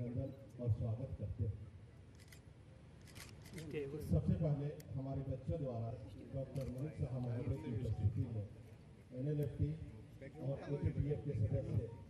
वंदन और स्वागत करते हैं। सबसे पहले हमारे बच्चों द्वारा डॉक्टर मोहित शाह महोदय की उपस्थिति में एनएलएफटी और एटीडीएफ के सदस्य।